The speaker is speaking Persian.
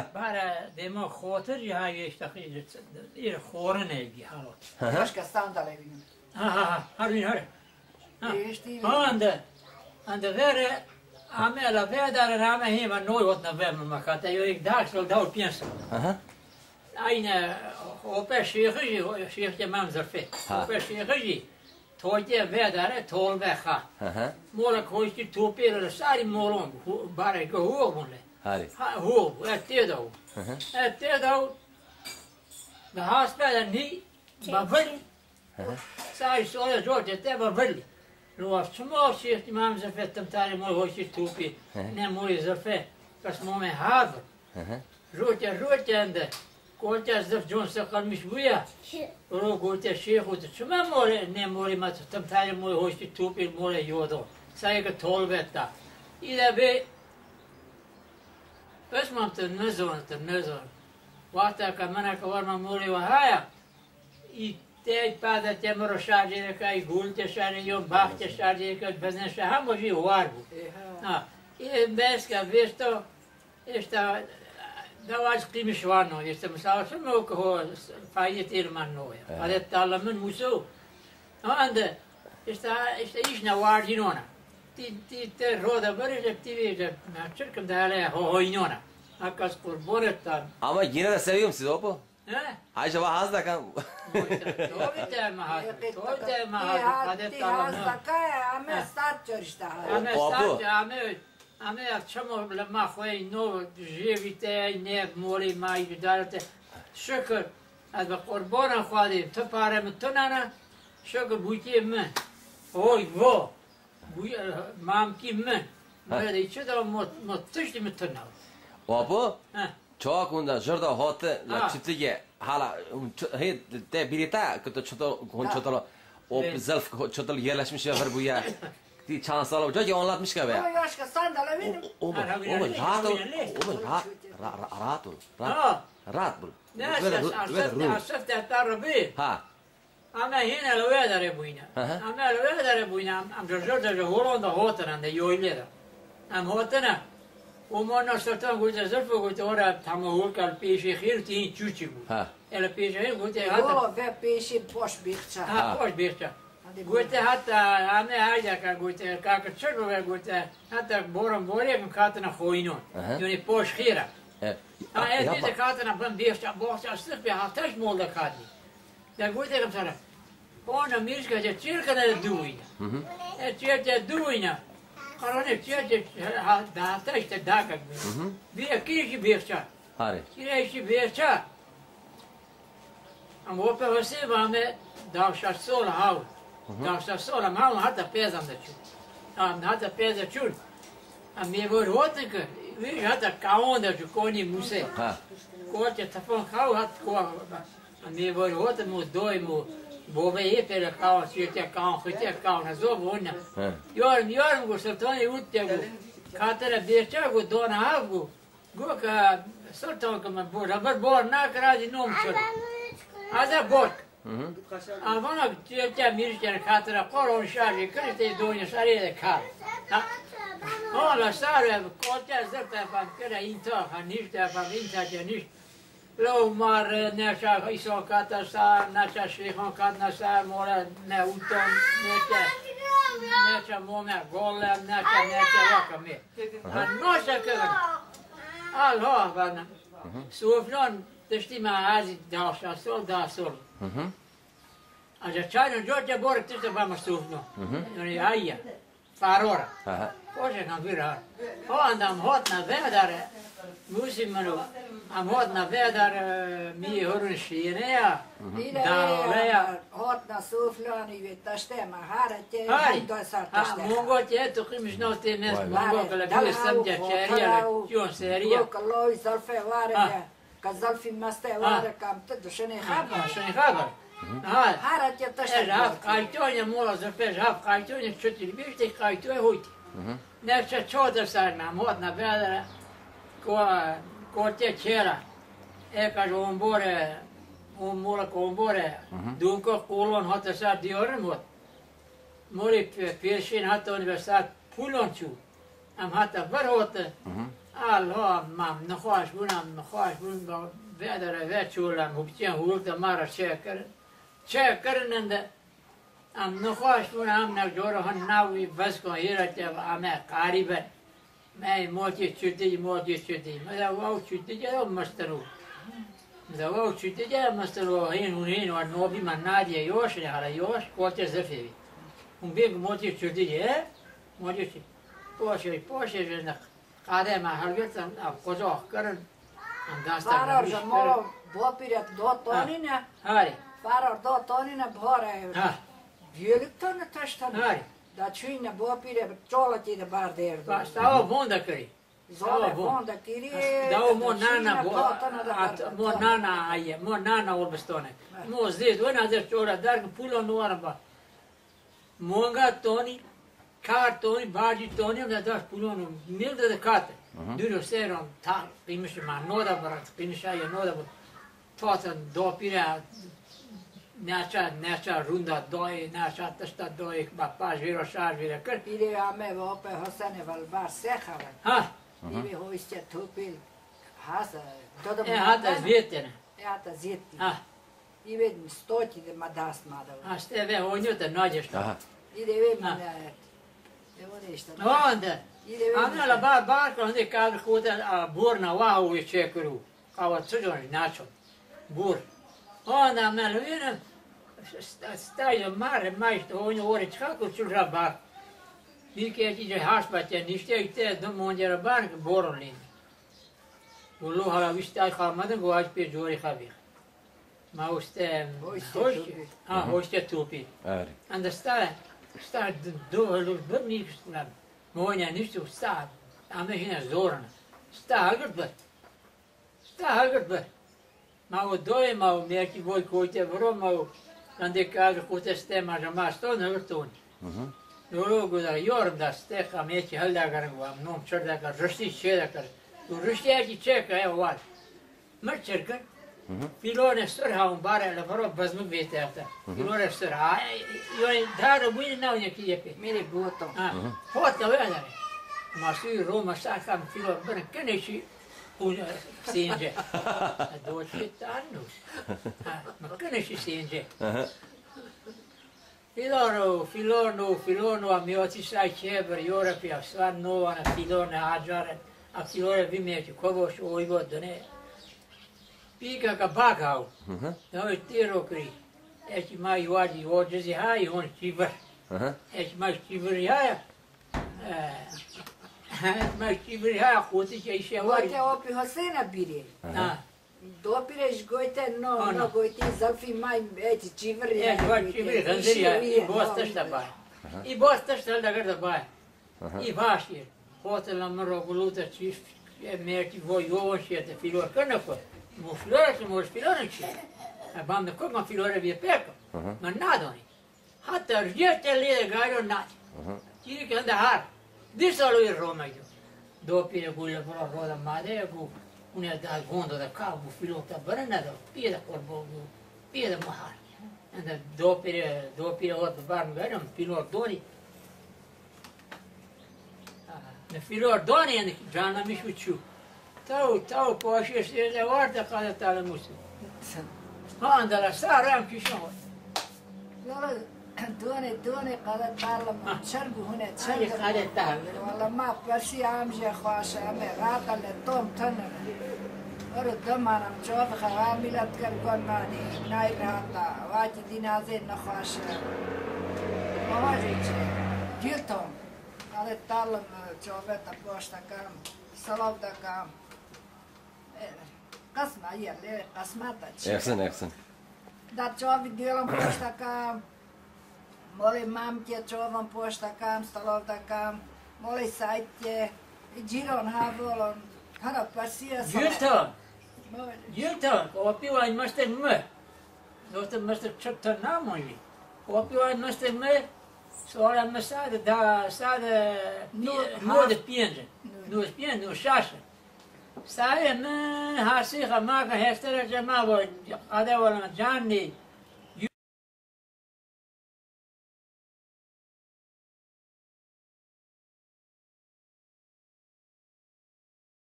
برای دیما خاطر یه های اشتخیل ایر خوره نیگی ها هشکستان دلی بینیم ها ها ها ها ها ها ها ها انده ویره همه الا ویره داره رامه هیم و نوی وطنه ویم نمکات ایو ایک داکس رو داول پینس ها ها این اوپر شیخی شیخی مام زرفی اوپر شیخی توجه ویره داره تول بخا مولا کوشتی توپیر ساری مولون برای که هو بونه Harry. Who? At Theodore. At Theodore, the hospital and he, Bavil. So I saw the door, that they were Bavil. Lua small shift imam za fe tam tare moj hoće tupi, ne moj za fe, ka smo me hav. Žutja, žutja ende, kolja za džon se kad miš buja, rogu te šehu, te čuma more, ne mori ma tam tare moj hoće tupi, more jodo, sa je ga tolveta. I da bi اسمم تنزون تنزون وقتا كمنا كورما مولي وهايا i te pada te moro shari dhe ka i gull të shari jo bach të shari dhe ka të bëzën shë ha më zhi uargu. I mes ka vishto, ishta da vaz klimi shvano, ishte mësa së më këho fajit i rëmanoja, pa dhe të talë më në musu. Andë, ishta ishna uargjinona. ti, ti, te roda brže, ti vidiš, črkam da je le hojnjona. A. Ama yine de seviyorum sizi Oppo. He? Acaba az da kan... Tabii deme hazır, tabii deme hazır. Kadette alınır. Ama starçör işte hazır. Ama starçör, ama... Ama çamur lema koy, no, živite, ne, moli, ma, idarate. Şükür. Az bak kurboran kuadim, tüparem, tünana. Şükür, butiye mi? Oy, vo. bu mam ki men Böyle içe de mot mot tüştü mutuna Opo. ha Çok unda jurda hote la Ha. çiftlige hala he de birita kutu çotol hon çotol o Evet. zalf çotol yerleşmiş ya bu ya. Ti chans alıp çok iyi anlatmış gibi. Ama başka standal evinin. O o Ha, ha, o ha, rahat o ha, o rahat rahat o rahat ha rahat bu. ناس Böyle böyle عرفت ruh. عرفت التربيه Ha. اما هنا الوادر ابوينا أها. اما الوادر ابوينا ام جرجر ده هولندا هوتنا ده يويلدا ام هوتنا وما نستطيع قلت زلف قلت ورا تمهول قال بيشي خير تين تشوتشي Ha. الا بيشي خير قلت هذا O ve peşi boş bihça. ها خوش بيشتا قلت حتى انا هاجا كان قلت كاك تشرب قلت حتى بورم بوريم كاتنا خوينون أها. يعني بوش خيره Evet. Ja, Ah, en yapma. deze kaarten op een beestje, bochtje, als Jaguite kapsara. Pona mirska ja cirkana duina. Mhm. Ja cirkana duina. Karone cirkana data işte daka. Mhm. Bir kirki birça. Hare. Kirki birça. Am opa você vame davşar sola hav. Davşar sola mal hata pezam da çul. Am hata pezam çul. Am mi vor hotka. Vi hata kaonda ju koni muse. Ha. Kote tapon hav hat ko. Mevărvotă mu, doi mu, bovee pe răcau, suiete cau, hâte cau, năzo bună. Iorm, iorm, cu săptămâni uite cu, catără beștea cu dona avgu, gu că săptămâni că mă bun, răbăr bor, n-a crazi nu mă Aza bot. Avana tietea mirștea catără, acolo și are, crește-i doamne, să are de cal. Ola, da? sare, cotea zărtea, că era intră, niște, niște, niște, لو مار نه چه ایساق کاتا نه چه شیخان کات نه چه مول نه یوتون نه چه نه چه مومه گل نه چه نه چه لکمی هانوشه که هر آلو هر باند سوئن تشتی ما آزی دارش دارسون دارسون از اچانه جوت جور کتیبه ها مشوینه نیا. parola. Požegnam virar. Hoandam hod na vedare, musimanu, am hod na vedare, mi horun šineja, mhm. da leja. Hod na suflani, vet ta štema, harate, do sa ta A Mogo te, to kim žno te nes, mogo kala bio sam dja čerija, ju serija. Mogo lovi ovi zalfe vare, kad zalfi maste vare, kam te dušene habar. Dušene habar. Hát, Hárat jöttem. Ez átkajtónya, molazok, ez átkajtónya, csötik, bírték kajtója, hogy. Ne se csodaszárnám, hodna bele, kortje csera. Ekaz ombore, ombola kombore, dunka kolon hataszár diormot. Mori pérsin hat universát puloncsú. Ám hát a barhot, Allah, mam, nahas bunam, nahas bunam, vedere, vecsúlám, hogy ilyen hulda, már a sekeret. چه کرنند ام نخواشون هم نجورهن ناوی بس کن ایرت امه قریبن مای موتی چودی موتی چودی مدا واو چودی جا مسترو مدا واو چودی جا مسترو این اون این و نوبی من نادیه یوش نه حالا یوش کوت زفیری اون بیگ موتی چودی جا موتی چودی پوشه پوشه جنگ قاده ما هرگز ام کجا کرن ام داستان بارا جمال بوپیرت دو تانی نه هری Baror da tonine bahar ev. Ha. Büyülük tonu taştan. Hayır. Da çiğne bu pire çolati de bar derdi. Baş da o bonda kari. Zora bonda kiri. Da o mo nana bo. Mo nana aye, mo nana olbestone. Mo zez, o nazar çora dargı pulo nuara ba. Monga toni, kar toni, baci toni, da daş pulo nu. Milde de kate. Dürü seron, tar, pimişim, nora barat, pimişaye, nora barat. Tatan, dopire, naša, naša runda doi, naša tășta doi, bapa, jiro, șarvire, că... Ile ame vă pe Hosane Valbar Sehava. Ha! Ile hoiste tupil, hasa, tot de E hata zvietene. E hata zvietene. Ha. I vidim stoti de madas madava. A ste ve, on ju te nođeš to. Ile vidim, ne vodiš to. Onda. Ile vidim. Amna la bar barka, onda kažu kuda burna, wow, uvijek čekuru. Kao cuđo načo. Burna. Она наверное, ставила маре майсто, он говорит, шкаку чужаба. Mikä siis haaspatia, niistä ei tee, no mun jäädä vaan borolin. Mulla on vista kalmaden, kun aispi juuri kavir. Mä oste, ah, oste tupi. Anda sta, sta dohelu, bönni sta. Mun jää niistä sta, amme hinä zorna. Sta halgertbet. Sta halgertbet. mau doi mau me ki voi ko te vro mau kan de ka ko te ste ma ja ma sto ne vrtun. Mhm. Doro go da yor da ste ka me ki halda gar go am nom çor da kar rüşti çe da kar. Du rüşti ya ki çe ka ya var. Mer çer kar. Mhm. Filone stor ha un bare le vro bez mu vete afta. Mhm. Filone stor ha yo e, e, da ro bu ne on ki ye pe. Mere bu to. Ha. Mhm. Ho te ve da. Ma si Roma sa kam filo ben keneşi Una stinge. Dolcetta annus. Ah, ma che ne si stinge? Filono, Filono, Filonu, a mi otišla i čeber, Jorep, pa ja sva nova na Filone, Ađare, a Filone vi među, kogoš ovoj godine. Pika ga bakao, da ove tiro kri. Eći e, maj vadi ođezi, haj on čiber. mai e, maj čiber eh. Мастибриха, хотите еще варить. Готе опи Хосена бири. Да. Допиреш гоите, но много ти зафи май, ети чиври. Е, вот чиври, хазирия, и боста šta бай. И боста šta да грда бай. И ваши. Хотела е. много лута чиф, е, мерти воюван шията, е филор кънако. Му филора се може филора че. А бам на кога филора ви е пека. Ма надо ни. Хата ржете ли да гаро над. Ти река да хар. Dissero il romeglio. Dopo quella prova roda madre, una da gondo da cavo, filota brana, pieda corbo, pieda mahar. Onda dopo dopo od barn veram, pilor doni. Ah, Na filor doni, and jana mi šuču. Tau, tau, pošiš, je da varda kada tala ha anda la saram kišon. Lala, دونه دونه قدر برلا ما چل بهونه چل بهونه خاله تر والا ما پسی همجه خواشه همه راقه لطوم تنه ارو دو منم جا بخوا میلت کر کن مانی نای راقه واجی دینازه نخواشه مواجی چه دیلتوم قدر تالا ما جا بتا باشتا کم سلاو دا کم قسمه یه لیه قسمه تا چه احسن احسن. در جا بی دیلم باشتا کم Moli mamke, čovom pošta kam, stalovda kam, moli sajtje, i džiron ha volom, hana pasija sam. Jelta, jelta, opiva i mašte me, zato mašte na opiva i mašte me, Sada me da sada e, nude pijenze, nude pijenze, nude šaše. Sada me hasiha maka heftera džemavo, adevo na džanji,